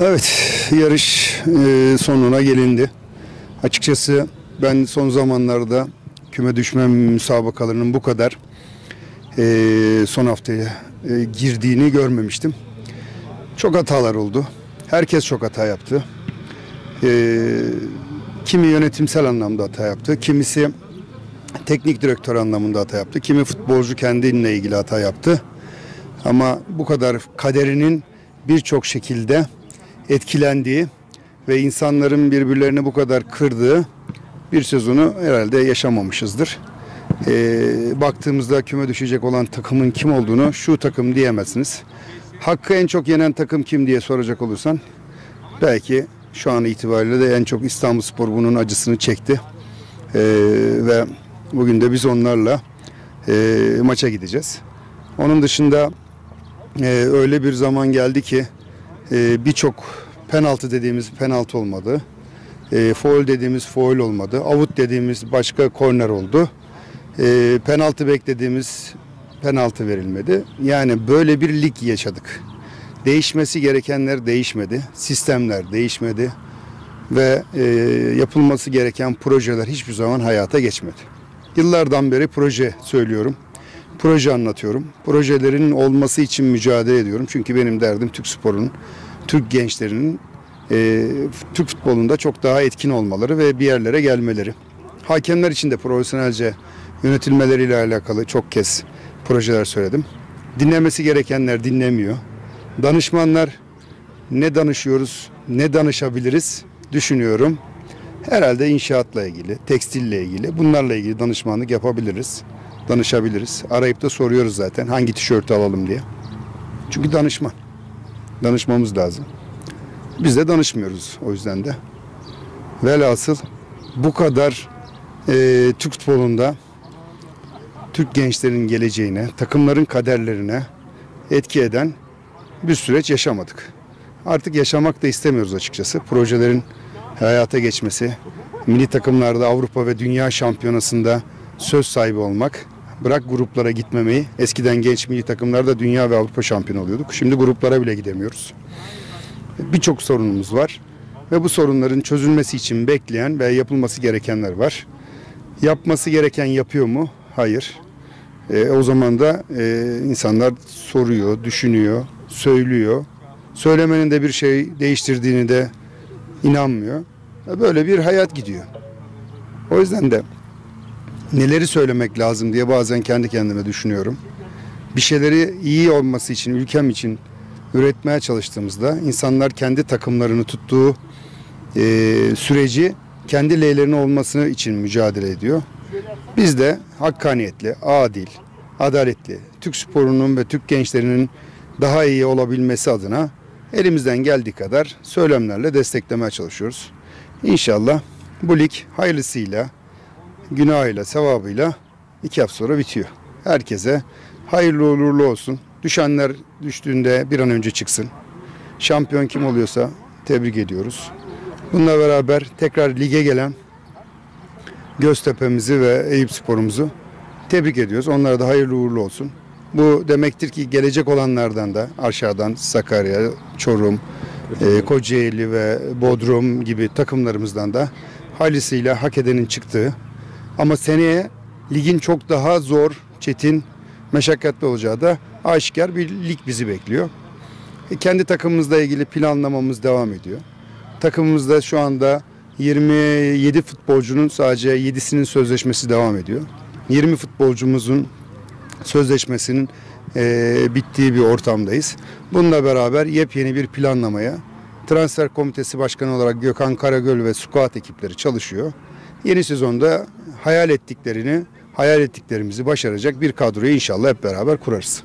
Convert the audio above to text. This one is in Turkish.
Evet, yarış e, sonuna gelindi. Açıkçası ben son zamanlarda küme düşme müsabakalarının bu kadar e, son haftaya e, girdiğini görmemiştim. Çok hatalar oldu. Herkes çok hata yaptı. Kimi yönetimsel anlamda hata yaptı. Kimisi teknik direktör anlamında hata yaptı. Kimi futbolcu kendinle ilgili hata yaptı. Ama bu kadar kaderinin birçok şekilde etkilendiği ve insanların birbirlerini bu kadar kırdığı bir sezonu herhalde yaşamamışızdır. Ee, baktığımızda küme düşecek olan takımın kim olduğunu şu takım diyemezsiniz. Hakkı en çok yenen takım kim diye soracak olursan belki şu an itibariyle de en çok İstanbul Spor bunun acısını çekti. Ee, ve bugün de biz onlarla e, maça gideceğiz. Onun dışında e, öyle bir zaman geldi ki e, birçok penaltı dediğimiz penaltı olmadı. E, foul dediğimiz foul olmadı. Avut dediğimiz başka korner oldu. E, penaltı beklediğimiz penaltı verilmedi. Yani böyle bir lig yaşadık. Değişmesi gerekenler değişmedi. Sistemler değişmedi. Ve e, yapılması gereken projeler hiçbir zaman hayata geçmedi. Yıllardan beri proje söylüyorum. Proje anlatıyorum. Projelerin olması için mücadele ediyorum. Çünkü benim derdim Türk sporunun, Türk gençlerinin e, Türk futbolunda çok daha etkin olmaları ve bir yerlere gelmeleri. Hakemler için de profesyonelce yönetilmeleriyle alakalı çok kez projeler söyledim. Dinlemesi gerekenler dinlemiyor. Danışmanlar ne danışıyoruz, ne danışabiliriz düşünüyorum. Herhalde inşaatla ilgili, tekstille ilgili bunlarla ilgili danışmanlık yapabiliriz. Danışabiliriz. Arayıp da soruyoruz zaten hangi tişörtü alalım diye. Çünkü danışman. Danışmamız lazım. Biz de danışmıyoruz o yüzden de. Velhasıl bu kadar e, Türk futbolunda Türk gençlerin geleceğine, takımların kaderlerine etki eden bir süreç yaşamadık. Artık yaşamak da istemiyoruz açıkçası. Projelerin hayata geçmesi, milli takımlarda Avrupa ve Dünya Şampiyonası'nda söz sahibi olmak, bırak gruplara gitmemeyi. Eskiden genç milli takımlarda Dünya ve Avrupa şampiyonu oluyorduk. Şimdi gruplara bile gidemiyoruz. Birçok sorunumuz var ve bu sorunların çözülmesi için bekleyen ve yapılması gerekenler var. Yapması gereken yapıyor mu? Hayır. E, o zaman da e, insanlar soruyor, düşünüyor, söylüyor. Söylemenin de bir şey değiştirdiğini de inanmıyor. Böyle bir hayat gidiyor. O yüzden de neleri söylemek lazım diye bazen kendi kendime düşünüyorum. Bir şeyleri iyi olması için, ülkem için üretmeye çalıştığımızda insanlar kendi takımlarını tuttuğu e, süreci kendi lehlerine olmasını için mücadele ediyor. Biz de hakkaniyetli, adil, adaletli, Türk sporunun ve Türk gençlerinin daha iyi olabilmesi adına elimizden geldiği kadar söylemlerle desteklemeye çalışıyoruz. İnşallah bu lig hayırlısıyla, günahıyla, sevabıyla iki hafta sonra bitiyor. Herkese hayırlı uğurlu olsun. Düşenler düştüğünde bir an önce çıksın. Şampiyon kim oluyorsa tebrik ediyoruz. Bununla beraber tekrar lige gelen Göztepe'mizi ve Eyüp Spor'umuzu tebrik ediyoruz. Onlara da hayırlı uğurlu olsun. Bu demektir ki gelecek olanlardan da aşağıdan Sakarya, Çorum, e, Kocaeli ve Bodrum gibi takımlarımızdan da halisiyle hak edenin çıktığı ama seneye ligin çok daha zor, çetin, meşakkatli olacağı da aşikar bir lig bizi bekliyor. E, kendi takımımızla ilgili planlamamız devam ediyor. Takımımızda şu anda 27 futbolcunun sadece 7'sinin sözleşmesi devam ediyor. 20 futbolcumuzun sözleşmesinin e, bittiği bir ortamdayız. Bununla beraber yepyeni bir planlamaya transfer komitesi başkanı olarak Gökhan Karagöl ve squad ekipleri çalışıyor. Yeni sezonda hayal ettiklerini, hayal ettiklerimizi başaracak bir kadroyu inşallah hep beraber kurarız.